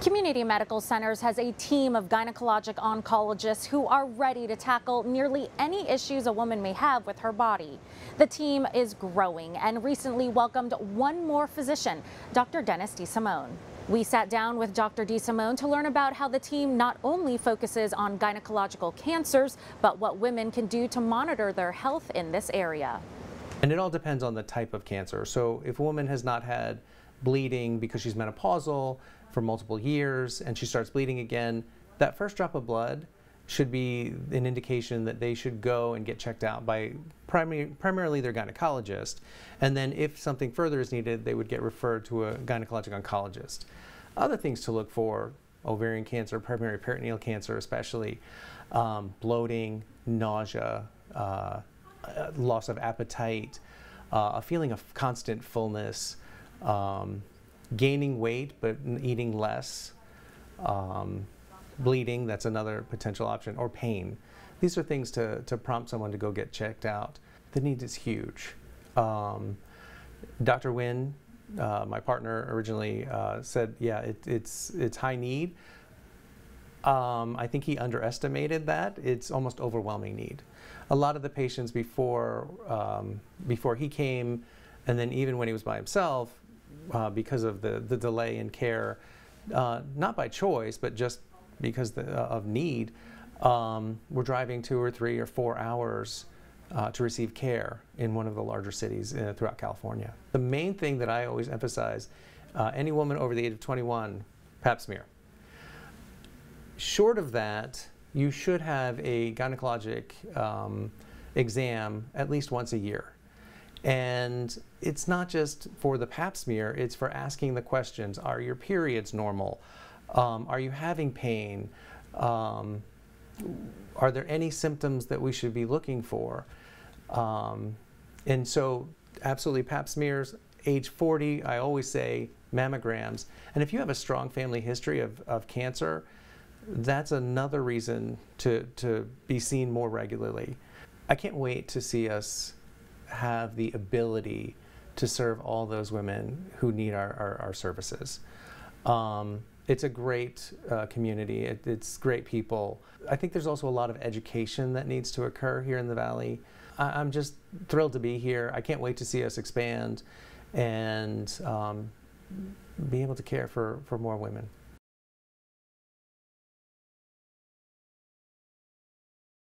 Community Medical Centers has a team of gynecologic oncologists who are ready to tackle nearly any issues a woman may have with her body. The team is growing and recently welcomed one more physician, Dr. Dennis DeSimone. We sat down with Dr. DeSimone to learn about how the team not only focuses on gynecological cancers, but what women can do to monitor their health in this area. And it all depends on the type of cancer. So if a woman has not had bleeding because she's menopausal for multiple years and she starts bleeding again, that first drop of blood should be an indication that they should go and get checked out by primary, primarily their gynecologist. And then if something further is needed, they would get referred to a gynecologic oncologist. Other things to look for, ovarian cancer, primary peritoneal cancer especially, um, bloating, nausea, uh, uh, loss of appetite, uh, a feeling of constant fullness, um, gaining weight but eating less, um, bleeding, that's another potential option, or pain. These are things to, to prompt someone to go get checked out. The need is huge. Um, Dr. Wynn, uh, my partner, originally uh, said, yeah, it, it's, it's high need. Um, I think he underestimated that. It's almost overwhelming need. A lot of the patients before, um, before he came, and then even when he was by himself, uh, because of the, the delay in care, uh, not by choice, but just because the, uh, of need, um, we're driving two or three or four hours uh, to receive care in one of the larger cities uh, throughout California. The main thing that I always emphasize, any woman over the age of 21, pap smear. Short of that, you should have a gynecologic um, exam at least once a year. And it's not just for the pap smear, it's for asking the questions Are your periods normal? Um, are you having pain? Um, are there any symptoms that we should be looking for? Um, and so, absolutely, pap smears, age 40, I always say mammograms. And if you have a strong family history of, of cancer, that's another reason to, to be seen more regularly. I can't wait to see us have the ability to serve all those women who need our, our, our services. Um, it's a great uh, community. It, it's great people. I think there's also a lot of education that needs to occur here in the Valley. I, am just thrilled to be here. I can't wait to see us expand and um, be able to care for, for more women.